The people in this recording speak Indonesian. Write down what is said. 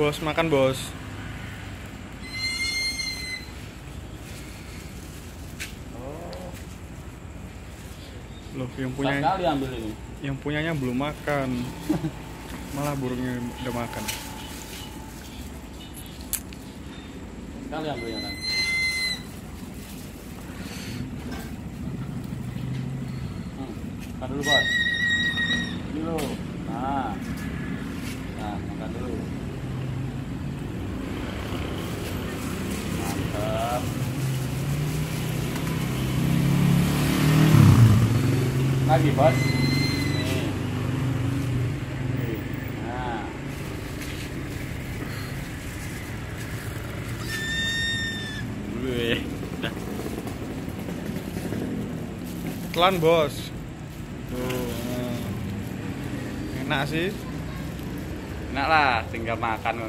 Bos, makan bos. Oh, Loh, yang punya ambil ini. yang punyanya belum makan. Malah burungnya udah makan. Kali ambilnya kan. Hmm, makan dulu bos. Ini dulu. Nah, nah makan dulu. Mantap. Lagi bos. Nah. Telan bos. Tuh. Enak sih. Enak lah, tinggal makan